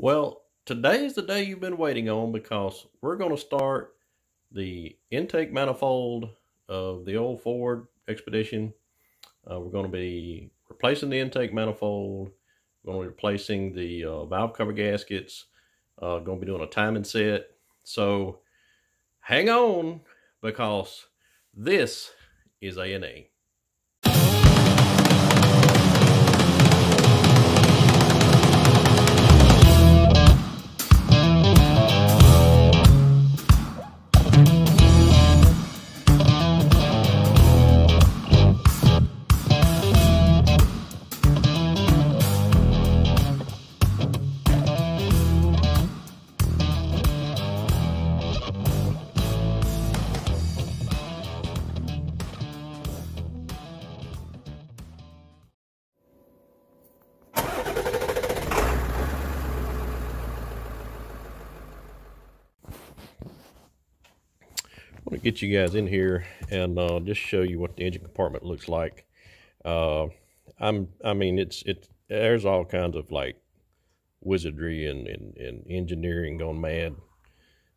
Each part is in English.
Well, today is the day you've been waiting on because we're going to start the intake manifold of the old Ford Expedition. Uh, we're going to be replacing the intake manifold. We're going to be replacing the uh, valve cover gaskets. Uh, going to be doing a timing set. So hang on because this is A&A. I want to get you guys in here and uh, just show you what the engine compartment looks like. Uh, I'm, I mean, it's, it's, there's all kinds of like wizardry and, and, and engineering gone mad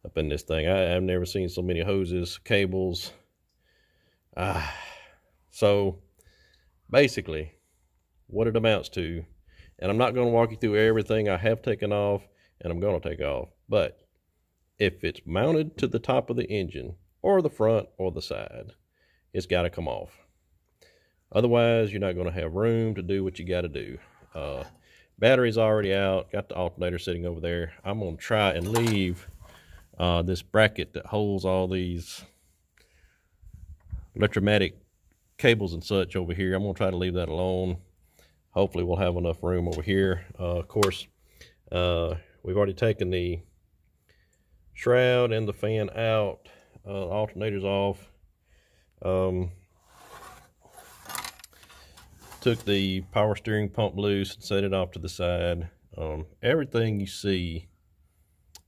up in this thing. I, have never seen so many hoses, cables. Ah, so basically what it amounts to, and I'm not going to walk you through everything I have taken off and I'm going to take off, but if it's mounted to the top of the engine, or the front or the side. It's got to come off. Otherwise, you're not going to have room to do what you got to do. Uh, battery's already out. Got the alternator sitting over there. I'm going to try and leave uh, this bracket that holds all these electromatic cables and such over here. I'm going to try to leave that alone. Hopefully, we'll have enough room over here. Uh, of course, uh, we've already taken the shroud and the fan out uh, alternators off. Um, took the power steering pump loose and set it off to the side. Um, everything you see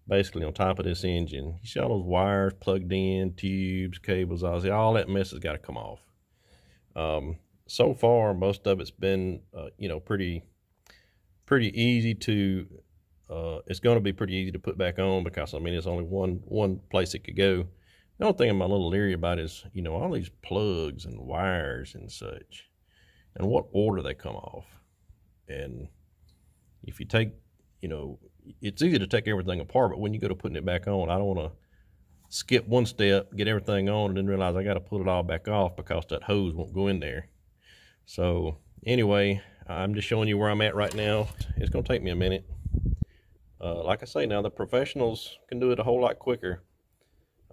basically on top of this engine, you see all those wires plugged in, tubes, cables, all that mess has got to come off. Um, so far, most of it's been, uh, you know, pretty, pretty easy to, uh, it's going to be pretty easy to put back on because, I mean, it's only one, one place it could go. The only thing I'm a little leery about is, you know, all these plugs and wires and such, and what order they come off. And if you take, you know, it's easy to take everything apart, but when you go to putting it back on, I don't want to skip one step, get everything on, and then realize I got to put it all back off because that hose won't go in there. So anyway, I'm just showing you where I'm at right now. It's going to take me a minute. Uh, like I say now, the professionals can do it a whole lot quicker.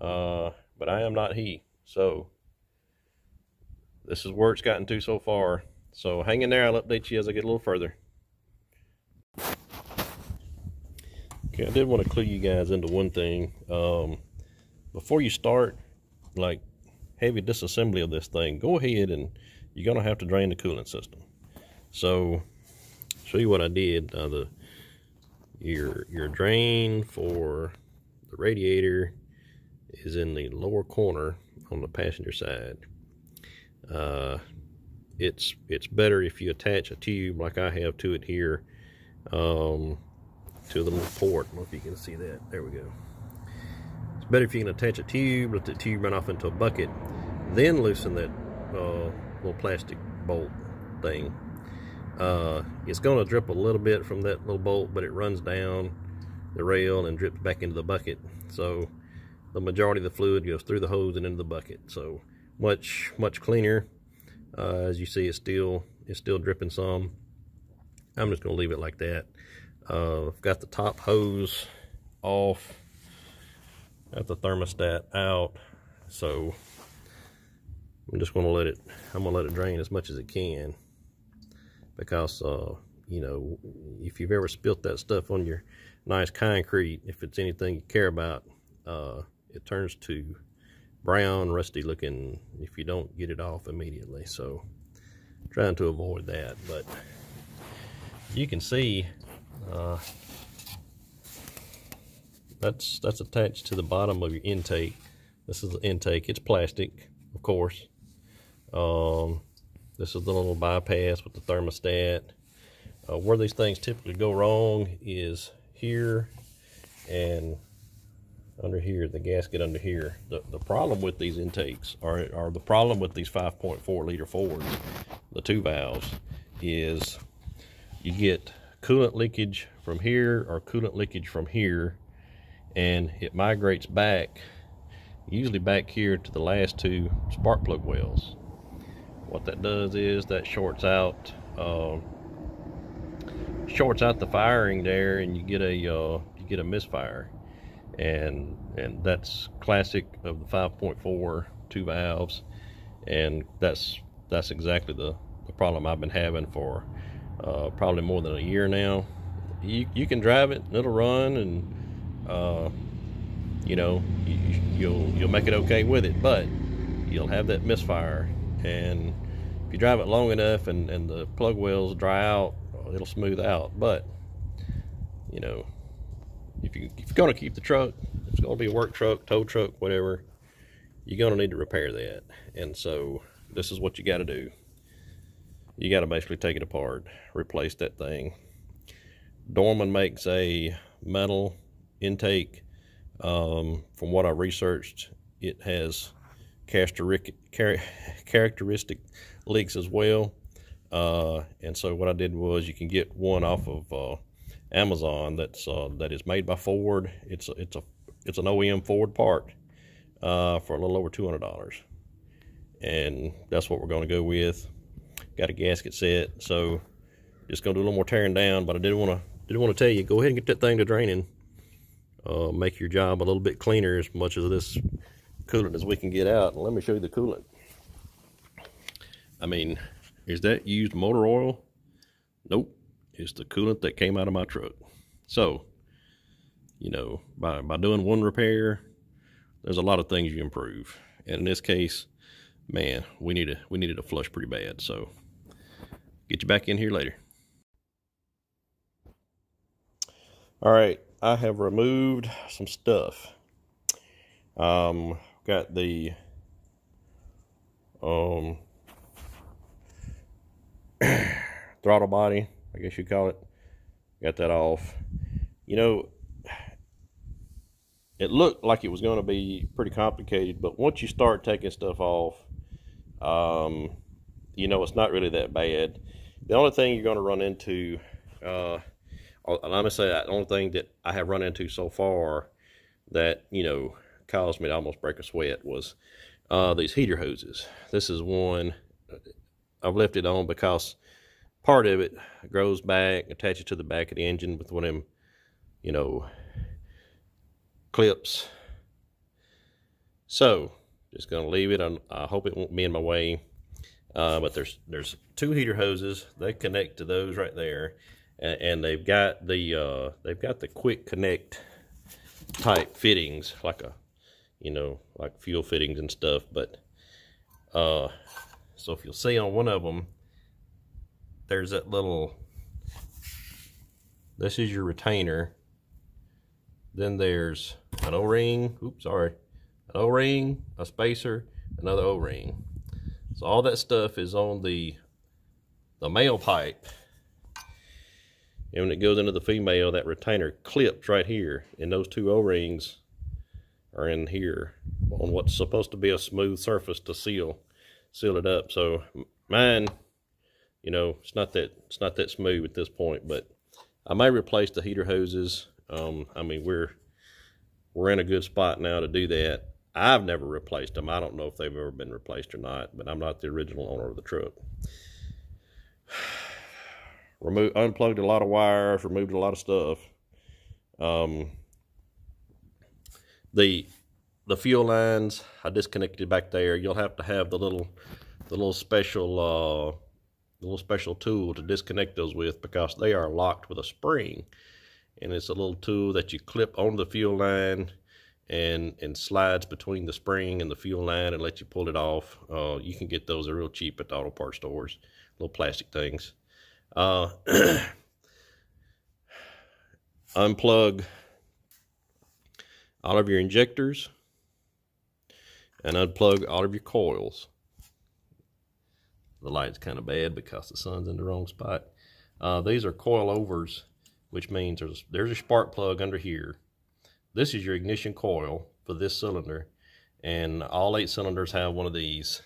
Uh, but I am not he. So this is where it's gotten to so far. So hang in there. I'll update you as I get a little further. Okay, I did want to clue you guys into one thing. Um, before you start, like, heavy disassembly of this thing, go ahead and you're going to have to drain the coolant system. So, show you what I did. Uh, the your your drain for the radiator is in the lower corner on the passenger side. Uh, it's it's better if you attach a tube like I have to it here um, to the little port. I don't know if you can see that. There we go. It's better if you can attach a tube, let the tube run off into a bucket, then loosen that uh, little plastic bolt thing. Uh, it's going to drip a little bit from that little bolt, but it runs down the rail and drips back into the bucket. So the majority of the fluid goes through the hose and into the bucket. So much, much cleaner. Uh, as you see, it's still, it's still dripping some. I'm just going to leave it like that. Uh, I've got the top hose off. Got the thermostat out. So I'm just going to let it, I'm going to let it drain as much as it can. Because, uh, you know, if you've ever spilt that stuff on your nice concrete, if it's anything you care about, uh, it turns to brown, rusty looking if you don't get it off immediately. So trying to avoid that, but you can see uh, that's that's attached to the bottom of your intake. This is the intake. It's plastic, of course. Um, this is the little bypass with the thermostat. Uh, where these things typically go wrong is here and under here, the gasket under here. The, the problem with these intakes, or, or the problem with these 5.4 liter Fords, the two valves, is you get coolant leakage from here or coolant leakage from here, and it migrates back, usually back here to the last two spark plug wells. What that does is that shorts out uh, shorts out the firing there, and you get a uh, you get a misfire and and that's classic of the 5.4 two valves. And that's that's exactly the, the problem I've been having for uh, probably more than a year now. You, you can drive it and it'll run and uh, you know you, you'll you'll make it okay with it but you'll have that misfire. And if you drive it long enough and, and the plug wells dry out it'll smooth out. But you know if, you, if you're going to keep the truck, it's going to be a work truck, tow truck, whatever, you're going to need to repair that. And so this is what you got to do. You got to basically take it apart, replace that thing. Dorman makes a metal intake. Um, from what I researched, it has characteristic leaks as well. Uh, and so what I did was you can get one off of uh, Amazon that's uh, that is made by Ford. It's a, it's a it's an OEM Ford part uh, for a little over two hundred dollars, and that's what we're going to go with. Got a gasket set, so just going to do a little more tearing down. But I did want to did want to tell you, go ahead and get that thing to draining. Uh, make your job a little bit cleaner as much of this coolant as we can get out. And let me show you the coolant. I mean, is that used motor oil? Nope is the coolant that came out of my truck. So, you know, by, by doing one repair, there's a lot of things you improve. And in this case, man, we need a we needed a flush pretty bad. So get you back in here later. All right, I have removed some stuff. Um, got the um throttle body I guess you call it. Got that off. You know, it looked like it was going to be pretty complicated, but once you start taking stuff off, um, you know, it's not really that bad. The only thing you're going to run into, uh, let me say that the only thing that I have run into so far that, you know, caused me to almost break a sweat was uh, these heater hoses. This is one I've left it on because part of it grows back, attaches to the back of the engine with one of them, you know, clips. So, just going to leave it. I, I hope it won't be in my way. Uh, but there's there's two heater hoses. They connect to those right there, and, and they've got the uh, they've got the quick connect type fittings, like a you know like fuel fittings and stuff. But uh, so if you'll see on one of them, there's that little, this is your retainer. Then there's an O-ring, oops, sorry, an O-ring, a spacer, another O-ring. So all that stuff is on the, the male pipe. And when it goes into the female, that retainer clips right here. And those two O-rings are in here on what's supposed to be a smooth surface to seal seal it up. So mine you know, it's not that it's not that smooth at this point, but I may replace the heater hoses. Um, I mean, we're we're in a good spot now to do that. I've never replaced them. I don't know if they've ever been replaced or not, but I'm not the original owner of the truck. Remove, unplugged a lot of wires, removed a lot of stuff. Um, the the fuel lines I disconnected back there. You'll have to have the little the little special uh, a little special tool to disconnect those with because they are locked with a spring. And it's a little tool that you clip on the fuel line and and slides between the spring and the fuel line and lets you pull it off. Uh, you can get those are real cheap at the auto parts stores, little plastic things. Uh, unplug all of your injectors and unplug all of your coils the light's kind of bad because the sun's in the wrong spot. Uh, these are coil overs which means there's, there's a spark plug under here. This is your ignition coil for this cylinder, and all eight cylinders have one of these.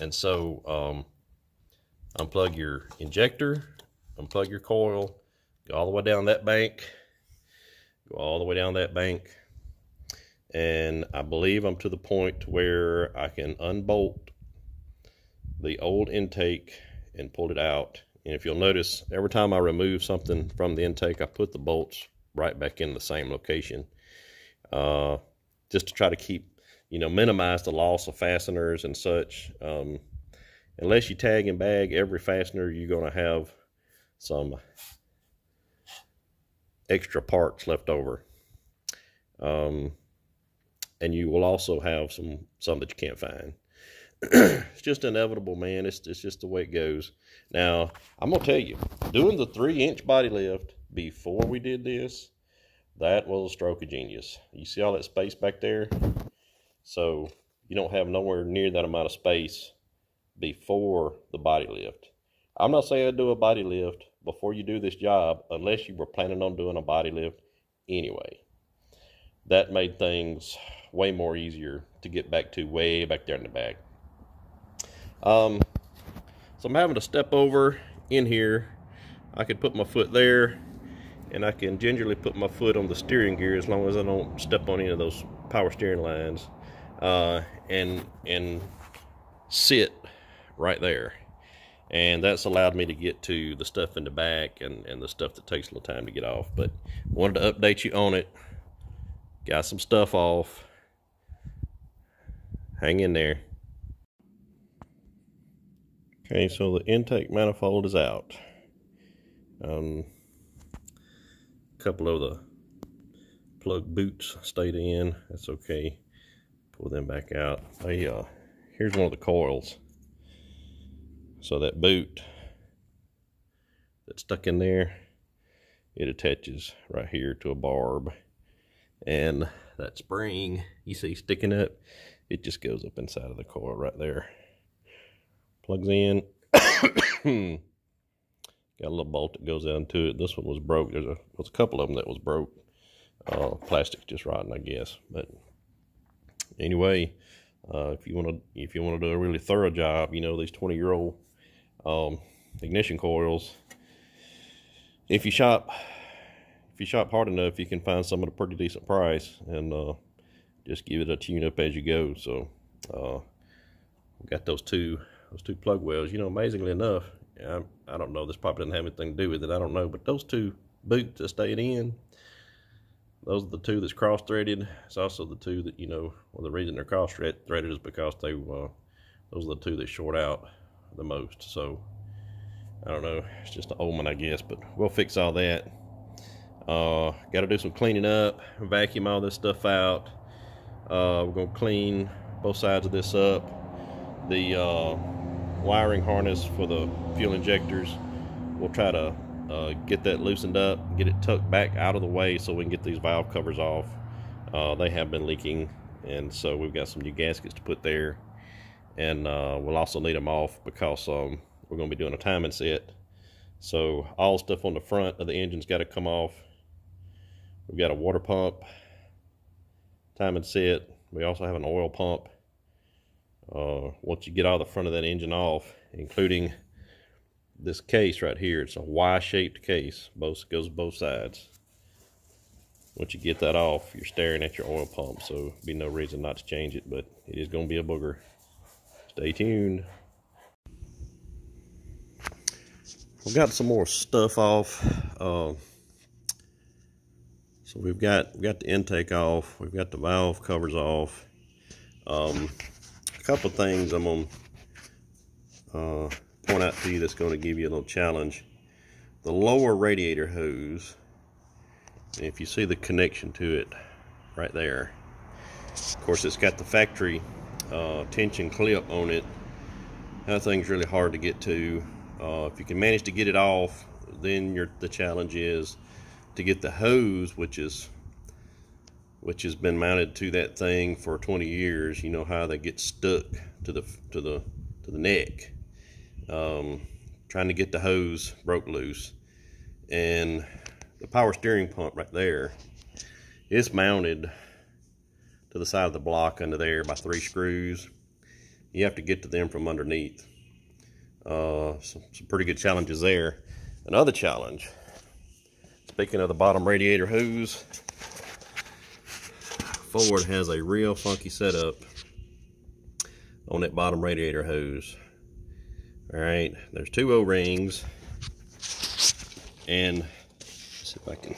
And so um, unplug your injector, unplug your coil, go all the way down that bank, go all the way down that bank, and I believe I'm to the point where I can unbolt the old intake and pulled it out. And if you'll notice, every time I remove something from the intake, I put the bolts right back in the same location. Uh, just to try to keep, you know, minimize the loss of fasteners and such. Um, unless you tag and bag every fastener, you're going to have some extra parts left over. Um, and you will also have some some that you can't find. It's just inevitable, man. It's, it's just the way it goes. Now, I'm going to tell you, doing the three inch body lift before we did this, that was a stroke of genius. You see all that space back there? So you don't have nowhere near that amount of space before the body lift. I'm not saying to do a body lift before you do this job unless you were planning on doing a body lift anyway. That made things way more easier to get back to way back there in the back. Um, so I'm having to step over in here. I could put my foot there and I can gingerly put my foot on the steering gear as long as I don't step on any of those power steering lines uh, and and sit right there. And that's allowed me to get to the stuff in the back and, and the stuff that takes a little time to get off but wanted to update you on it. Got some stuff off. Hang in there okay so the intake manifold is out. Um, a couple of the plug boots stayed in. That's okay. Pull them back out. Hey uh here's one of the coils. So that boot that's stuck in there it attaches right here to a barb. And that spring you see sticking up it just goes up inside of the coil right there plugs in. Got a little bolt that goes into it. This one was broke. There's a, there's a couple of them that was broke. Uh, plastic's just rotten I guess. But anyway uh, if you want to if you want to do a really thorough job you know these 20 year old um, ignition coils if you shop if you shop hard enough you can find some at a pretty decent price and uh, just give it a tune up as you go. So uh, we got those two those two plug wells. You know amazingly enough I, I don't know this probably doesn't have anything to do with it I don't know but those two boots that stayed in those are the two that's cross threaded it's also the two that you know well the reason they're cross threaded is because they uh, those are the two that short out the most. So I don't know it's just an omen I guess but we'll fix all that. Uh, got to do some cleaning up vacuum all this stuff out. Uh, we're gonna clean both sides of this up. The uh, wiring harness for the fuel injectors. We'll try to uh, get that loosened up get it tucked back out of the way so we can get these valve covers off. Uh, they have been leaking and so we've got some new gaskets to put there. And uh, we'll also need them off because um, we're going to be doing a timing set. So all stuff on the front of the engine's got to come off. We've got a water pump timing set. We also have an oil pump uh, once you get all the front of that engine off including this case right here it's a y-shaped case both goes both sides once you get that off you're staring at your oil pump so be no reason not to change it but it is going to be a booger stay tuned. We've got some more stuff off. Uh, so we've got we got the intake off. We've got the valve covers off. Um, a couple things I'm gonna uh, point out to you that's going to give you a little challenge. The lower radiator hose. If you see the connection to it right there. Of course, it's got the factory uh, tension clip on it. That thing's really hard to get to. Uh, if you can manage to get it off, then your the challenge is to get the hose, which is which has been mounted to that thing for 20 years. You know how they get stuck to the to the to the neck. Um, trying to get the hose broke loose, and the power steering pump right there, it's mounted to the side of the block under there by three screws. You have to get to them from underneath. Uh, some, some pretty good challenges there. Another challenge, speaking of the bottom radiator hose, Ford has a real funky setup on that bottom radiator hose. All right, there's two O-rings, and see if I can.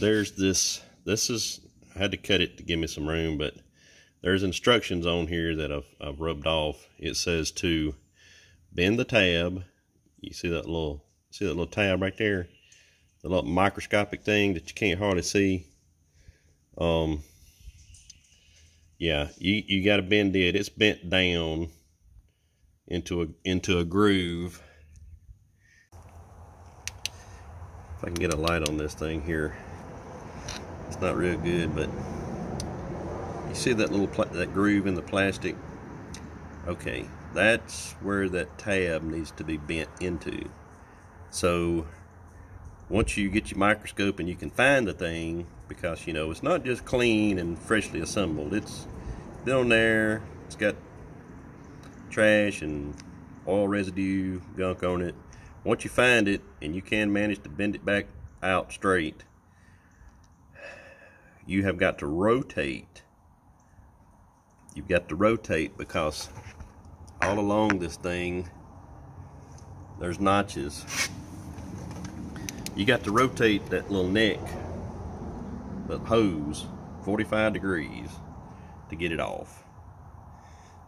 There's this. This is I had to cut it to give me some room, but there's instructions on here that I've, I've rubbed off. It says to bend the tab. You see that little see that little tab right there, the little microscopic thing that you can't hardly see. Um, yeah, you, you got to bend it. It's bent down into a into a groove. If I can get a light on this thing here, it's not real good, but you see that little that groove in the plastic? Okay, that's where that tab needs to be bent into. So once you get your microscope and you can find the thing, because you know it's not just clean and freshly assembled. It's been on there. It's got trash and oil residue gunk on it. Once you find it and you can manage to bend it back out straight you have got to rotate. You've got to rotate because all along this thing there's notches. You got to rotate that little neck the hose 45 degrees to get it off.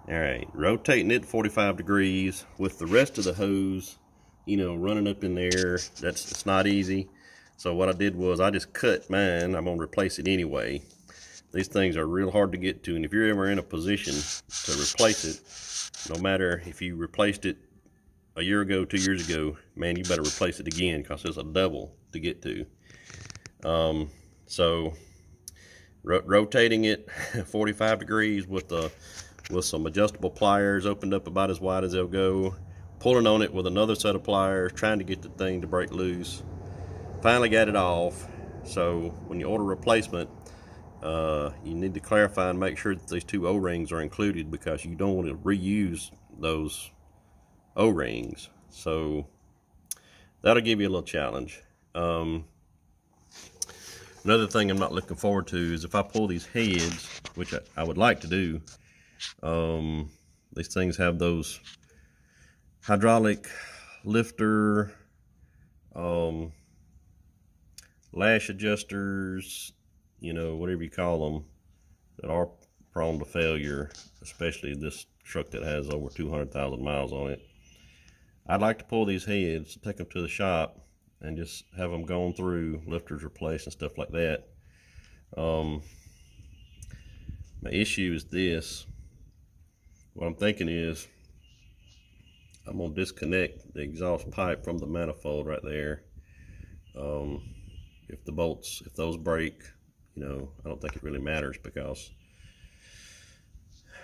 All right, rotating it 45 degrees with the rest of the hose, you know, running up in there. That's it's not easy. So what I did was I just cut mine. I'm gonna replace it anyway. These things are real hard to get to, and if you're ever in a position to replace it, no matter if you replaced it a year ago, two years ago, man, you better replace it again because it's a double to get to. Um, so ro rotating it 45 degrees with the with some adjustable pliers opened up about as wide as they'll go, pulling on it with another set of pliers, trying to get the thing to break loose. Finally got it off. So when you order replacement, uh, you need to clarify and make sure that these two O-rings are included because you don't want to reuse those O-rings. So that'll give you a little challenge. Um, Another thing I'm not looking forward to is if I pull these heads, which I, I would like to do, um, these things have those hydraulic lifter, um, lash adjusters, you know, whatever you call them, that are prone to failure, especially this truck that has over 200,000 miles on it. I'd like to pull these heads, take them to the shop, and just have them gone through, lifters replaced and stuff like that. Um, my issue is this. What I'm thinking is I'm going to disconnect the exhaust pipe from the manifold right there. Um, if the bolts, if those break, you know, I don't think it really matters because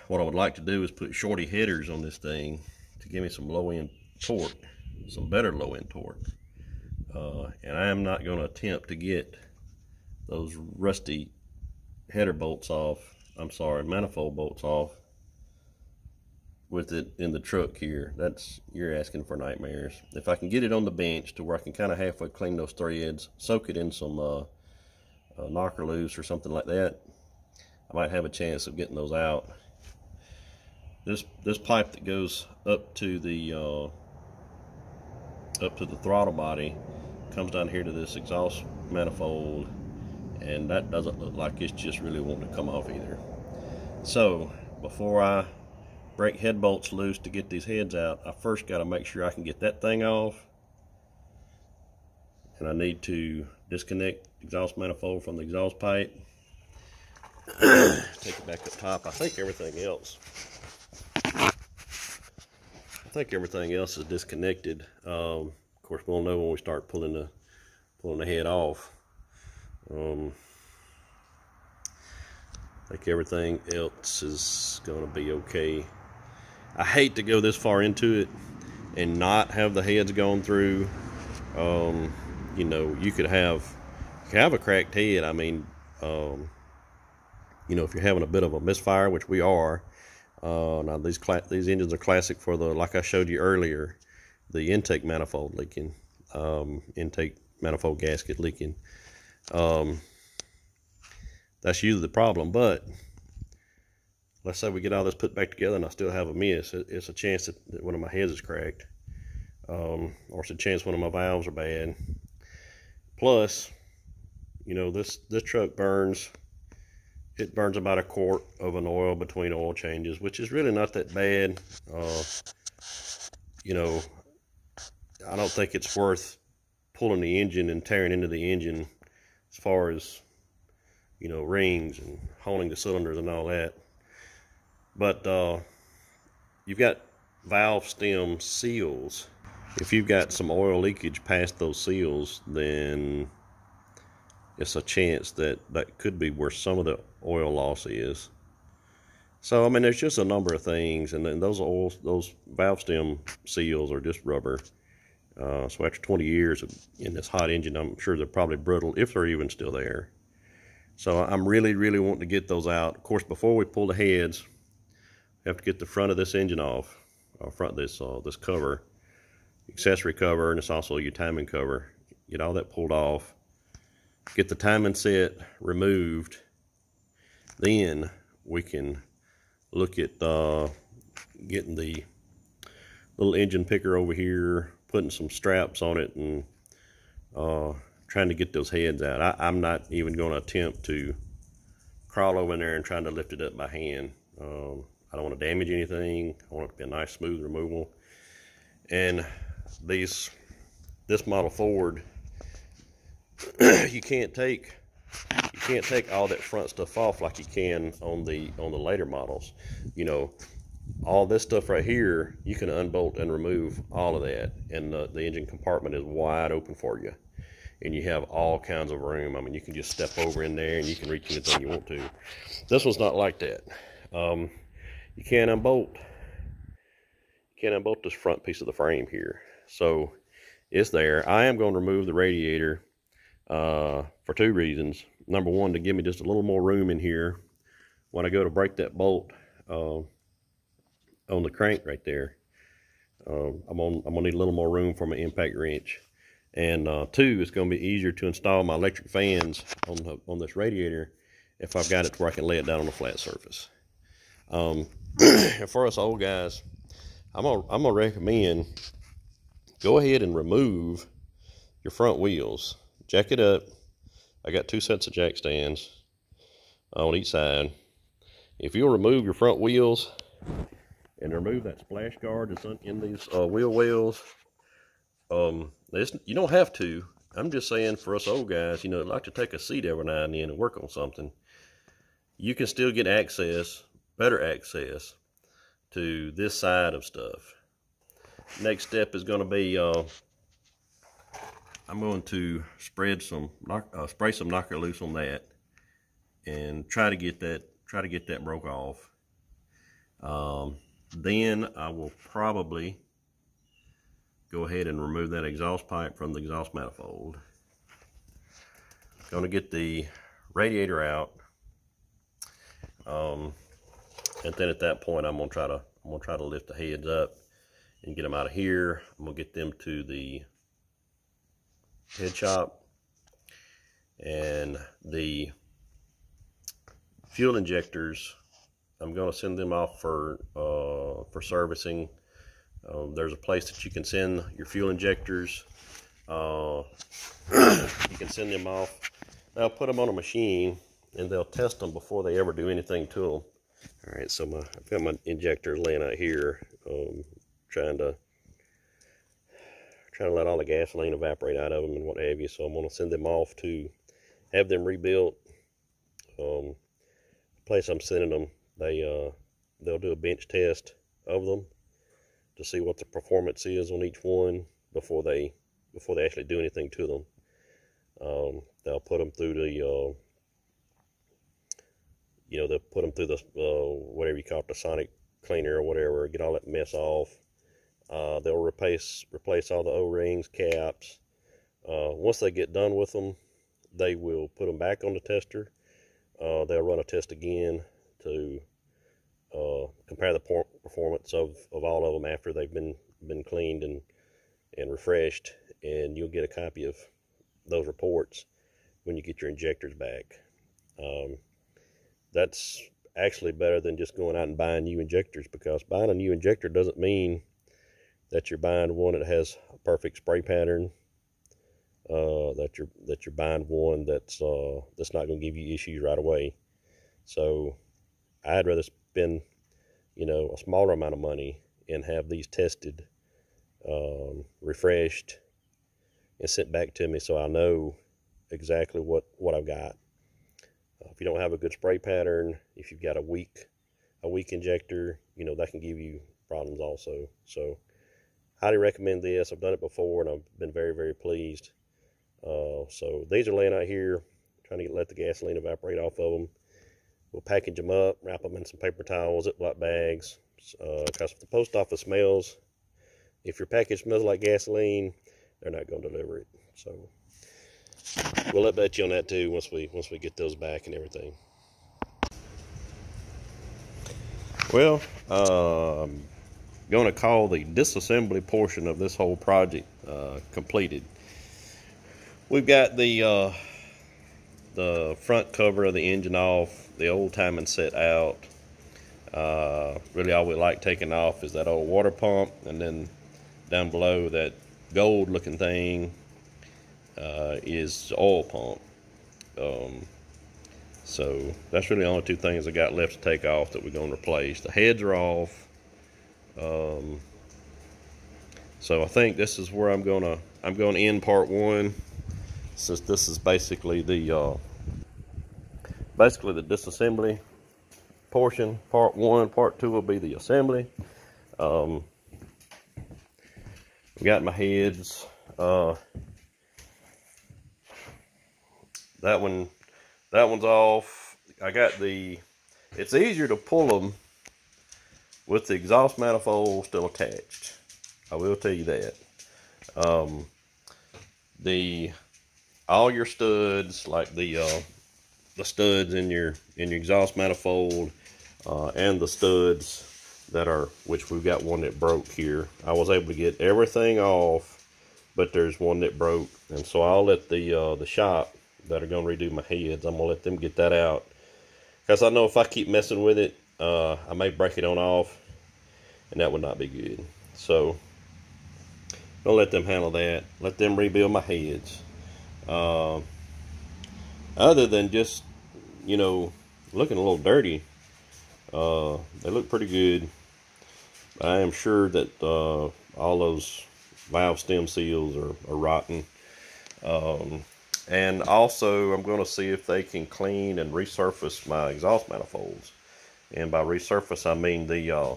what I would like to do is put shorty headers on this thing to give me some low end torque, some better low end torque. Uh, and I am not going to attempt to get those rusty header bolts off, I'm sorry, manifold bolts off with it in the truck here. That's, you're asking for nightmares. If I can get it on the bench to where I can kind of halfway clean those threads, soak it in some uh, uh, knocker loose or something like that, I might have a chance of getting those out. This, this pipe that goes up to the uh, up to the throttle body comes down here to this exhaust manifold and that doesn't look like it's just really wanting to come off either. So before I break head bolts loose to get these heads out, I first got to make sure I can get that thing off. And I need to disconnect exhaust manifold from the exhaust pipe. Take it back up top. I think everything else. I think everything else is disconnected. Um, course, we'll know when we start pulling the pulling the head off. Um, I think everything else is going to be okay. I hate to go this far into it and not have the heads going through um, you know, you could have you could have a cracked head. I mean, um, you know, if you're having a bit of a misfire, which we are. Uh, now these these engines are classic for the like I showed you earlier, the intake manifold leaking, um, intake manifold gasket leaking. Um, that's usually the problem. But let's say we get all this put back together and I still have a miss. It's a chance that one of my heads is cracked, um, or it's a chance one of my valves are bad. Plus, you know, this this truck burns. It burns about a quart of an oil between oil changes, which is really not that bad. Uh, you know, I don't think it's worth pulling the engine and tearing into the engine as far as you know rings and honing the cylinders and all that but uh, you've got valve stem seals if you've got some oil leakage past those seals then it's a chance that that could be where some of the oil loss is so I mean there's just a number of things and then those oil those valve stem seals are just rubber uh, so after 20 years in this hot engine, I'm sure they're probably brittle, if they're even still there. So I'm really, really wanting to get those out. Of course, before we pull the heads, we have to get the front of this engine off, or front of this, uh, this cover, accessory cover, and it's also your timing cover. Get all that pulled off. Get the timing set removed. Then we can look at uh, getting the little engine picker over here putting some straps on it and uh, trying to get those heads out. I, am not even going to attempt to crawl over in there and trying to lift it up by hand. Um, I don't want to damage anything. I want it to be a nice smooth removal. And these, this model Ford, you can't take you can't take all that front stuff off like you can on the on the later models. You know, all this stuff right here, you can unbolt and remove all of that. And the, the engine compartment is wide open for you. And you have all kinds of room. I mean, you can just step over in there and you can reach anything you want to. This one's not like that. Um, you can't unbolt. You can't unbolt this front piece of the frame here. So it's there. I am going to remove the radiator uh, for two reasons. Number one, to give me just a little more room in here when I go to break that bolt. Uh, on the crank right there. Um, I'm on. I'm gonna need a little more room for my impact wrench, and uh, two, it's gonna be easier to install my electric fans on the, on this radiator if I've got it to where I can lay it down on a flat surface. Um, for us old guys, I'm gonna I'm gonna recommend go ahead and remove your front wheels. Jack it up. I got two sets of jack stands on each side. If you'll remove your front wheels and remove that splash guard that's in these uh, wheel wells. Um, you don't have to. I'm just saying for us old guys, you know, like to take a seat every now and then and work on something. You can still get access, better access, to this side of stuff. Next step is going to be, uh, I'm going to spread some, uh, spray some knocker loose on that, and try to get that, try to get that broke off. Um, then I will probably go ahead and remove that exhaust pipe from the exhaust manifold. Going to get the radiator out. Um, and then at that point, I'm gonna try to I'm gonna try to lift the heads up and get them out of here. I'm gonna get them to the head shop and the fuel injectors I'm going to send them off for uh, for servicing. Um, there's a place that you can send your fuel injectors. Uh, you can send them off. They'll put them on a machine and they'll test them before they ever do anything to them. All right, so my, I've got my injector laying out here, um, trying to trying to let all the gasoline evaporate out of them and what have you. So I'm going to send them off to have them rebuilt. Um, the place I'm sending them they uh, they'll do a bench test of them to see what the performance is on each one before they before they actually do anything to them. Um, they'll put them through the uh, you know they'll put them through the uh, whatever you call it the sonic cleaner or whatever get all that mess off. Uh, they'll replace replace all the O-rings, caps, Uh, once they get done with them, they will put them back on the tester. Uh, they'll run a test again to uh, compare the performance of, of all of them after they've been been cleaned and and refreshed, and you'll get a copy of those reports when you get your injectors back. Um, that's actually better than just going out and buying new injectors because buying a new injector doesn't mean that you're buying one that has a perfect spray pattern. Uh, that you're that you're buying one that's uh, that's not going to give you issues right away. So I'd rather spend you know a smaller amount of money and have these tested, um, refreshed, and sent back to me so I know exactly what what I've got. Uh, if you don't have a good spray pattern, if you've got a weak a weak injector, you know that can give you problems also. So highly recommend this. I've done it before and I've been very very pleased. Uh, so these are laying out here, trying to get, let the gasoline evaporate off of them. We'll package them up, wrap them in some paper towels, Ziploc bags. Because uh, if the post office smells, if your package smells like gasoline, they're not going to deliver it. So we'll update you on that too once we once we get those back and everything. Well, I'm going to call the disassembly portion of this whole project uh, completed. We've got the uh, the front cover of the engine off, the old timing set out. Uh, really all we like taking off is that old water pump and then down below that gold looking thing uh, is oil pump. Um, so that's really the only two things I got left to take off that we're going to replace. The heads are off. Um, so I think this is where I'm gonna I'm going to end part one. Since this is basically the uh, basically the disassembly portion. Part one part two will be the assembly. Um, got my heads uh, that one that one's off. I got the it's easier to pull them with the exhaust manifold still attached I will tell you that um, the all your studs, like the uh, the studs in your in your exhaust manifold, uh, and the studs that are which we've got one that broke here. I was able to get everything off, but there's one that broke, and so I'll let the uh, the shop that are gonna redo my heads. I'm gonna let them get that out because I know if I keep messing with it, uh, I may break it on off, and that would not be good. So. I'll let them handle that. Let them rebuild my heads. Uh, other than just, you know, looking a little dirty, uh, they look pretty good. I am sure that uh, all those valve stem seals are, are rotten. Um, and also, I'm going to see if they can clean and resurface my exhaust manifolds. And by resurface, I mean the uh,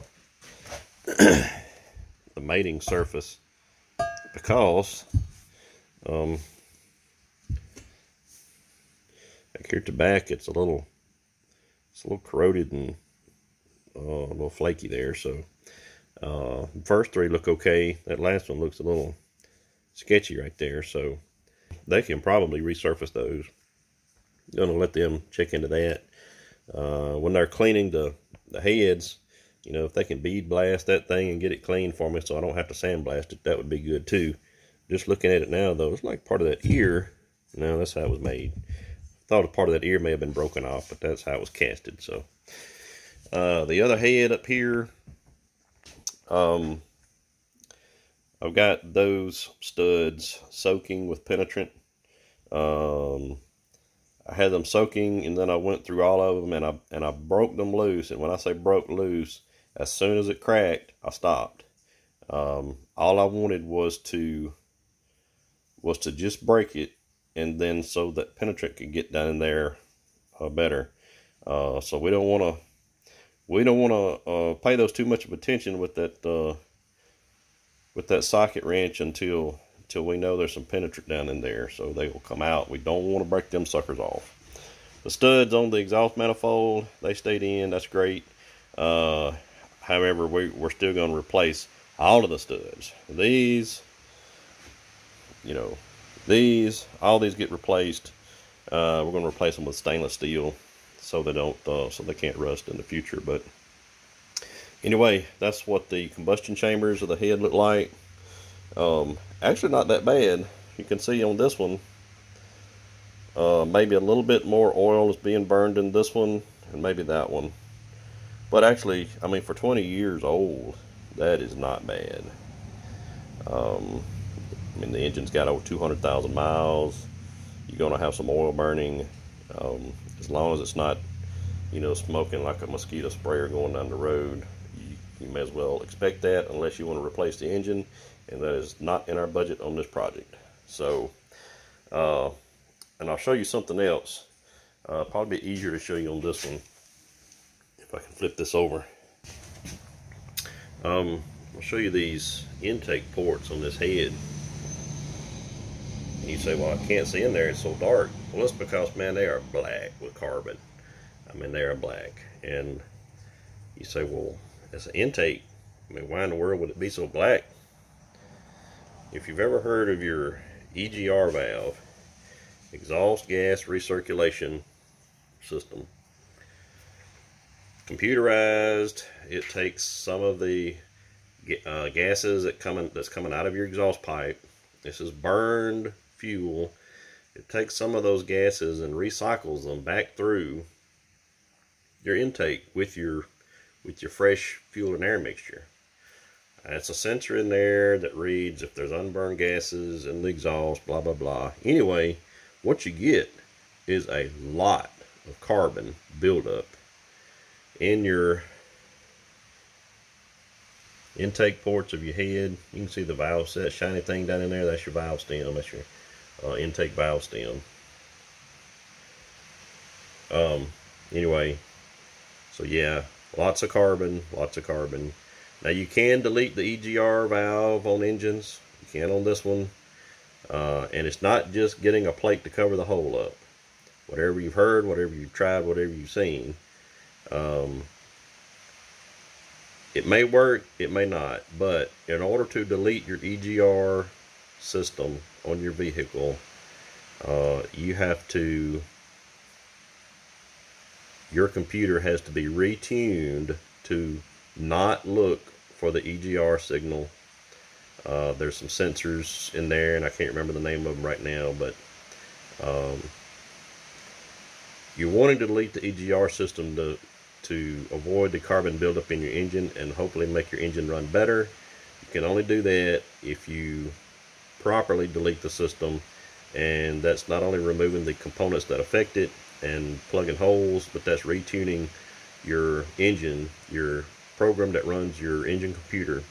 the mating surface because um, Back here the back, it's a little, it's a little corroded and uh, a little flaky there. So uh, first three look okay. That last one looks a little sketchy right there. So they can probably resurface those. Gonna let them check into that. Uh, when they're cleaning the, the heads, you know, if they can bead blast that thing and get it clean for me so I don't have to sandblast it, that would be good too. Just looking at it now, though, it's like part of that ear. No, that's how it was made I thought a part of that ear may have been broken off, but that's how it was casted. So uh, the other head up here, um, I've got those studs soaking with penetrant. Um, I had them soaking, and then I went through all of them, and I and I broke them loose. And when I say broke loose, as soon as it cracked, I stopped. Um, all I wanted was to was to just break it and then so that penetrant could get down in there uh, better. Uh, so we don't want to we don't want to uh, pay those too much of attention with that uh, with that socket wrench until until we know there's some penetrant down in there. So they will come out. We don't want to break them suckers off. The studs on the exhaust manifold they stayed in. That's great. Uh, however, we, we're still going to replace all of the studs. These, you know, These, all these get replaced. Uh, we're going to replace them with stainless steel so they don't, uh, so they can't rust in the future. But anyway, that's what the combustion chambers of the head look like. Um, actually, not that bad. You can see on this one, uh, maybe a little bit more oil is being burned in this one, and maybe that one. But actually, I mean, for 20 years old, that is not bad. Um, I mean, the engine's got over 200,000 miles. You're going to have some oil burning. Um, as long as it's not, you know, smoking like a mosquito sprayer going down the road, you, may as well expect that unless you want to replace the engine. And that is not in our budget on this project. So, uh, and I'll show you something else. Uh, probably be easier to show you on this one if I can flip this over. Um, I'll show you these intake ports on this head. And you say, well, I can't see in there, it's so dark. Well, it's because, man, they are black with carbon. I mean, they are black. And you say, well, it's an intake. I mean, why in the world would it be so black? If you've ever heard of your EGR valve, exhaust gas recirculation system, computerized. It takes some of the uh, gases that coming that's coming out of your exhaust pipe. This is burned fuel. It takes some of those gases and recycles them back through your intake with your with your fresh fuel and air mixture. It's a sensor in there that reads if there's unburned gases in the exhaust, blah blah blah. Anyway, what you get is a lot of carbon buildup in your intake ports of your head. You can see the valve set, shiny thing down in there. That's your valve stem. That's your uh, intake valve stem. Um, anyway, so yeah, lots of carbon, lots of carbon. Now you can delete the EGR valve on engines. You can on this one. Uh, and it's not just getting a plate to cover the hole up. Whatever you've heard, whatever you've tried, whatever you've seen, um, it may work, it may not, but in order to delete your EGR system on your vehicle, uh, you have to, your computer has to be retuned to not look for the EGR signal. Uh, there's some sensors in there, and I can't remember the name of them right now, but um, you're wanting to delete the EGR system to to avoid the carbon buildup in your engine and hopefully make your engine run better. You can only do that if you properly delete the system and that's not only removing the components that affect it and plugging holes but that's retuning your engine your program that runs your engine computer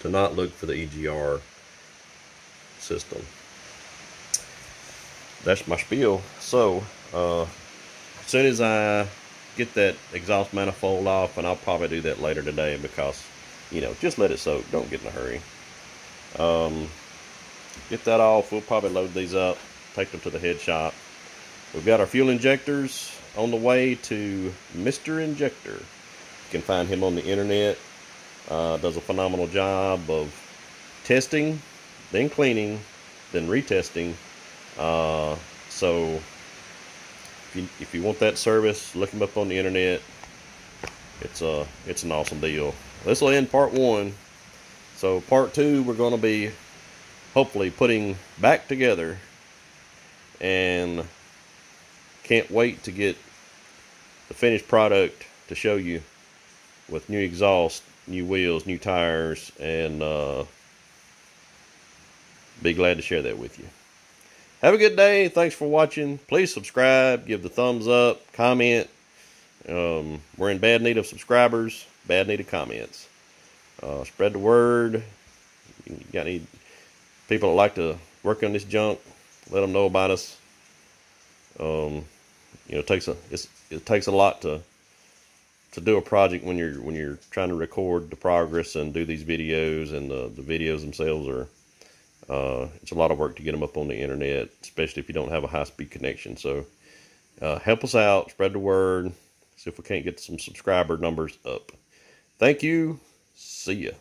to not look for the EGR system that's my spiel so uh, as soon as I get that exhaust manifold off, and I'll probably do that later today because, you know, just let it soak. Don't get in a hurry. Um, get that off. We'll probably load these up, take them to the head shop. We've got our fuel injectors on the way to Mr. Injector. You can find him on the internet. Uh, does a phenomenal job of testing, then cleaning, then retesting. Uh, so if you, if you want that service, look him up on the internet. It's a it's an awesome deal. This will end part one. So part two, we're going to be hopefully putting back together, and can't wait to get the finished product to show you with new exhaust, new wheels, new tires, and uh, be glad to share that with you. Have a good day. Thanks for watching. Please subscribe, give the thumbs up, comment. Um, we're in bad need of subscribers, bad need of comments. Uh, spread the word. You got any people that like to work on this junk? Let them know about us. Um, you know, it takes a it takes a lot to to do a project when you're when you're trying to record the progress and do these videos, and the the videos themselves are uh, it's a lot of work to get them up on the internet, especially if you don't have a high-speed connection. So uh, help us out, spread the word, see if we can't get some subscriber numbers up. Thank you. See ya.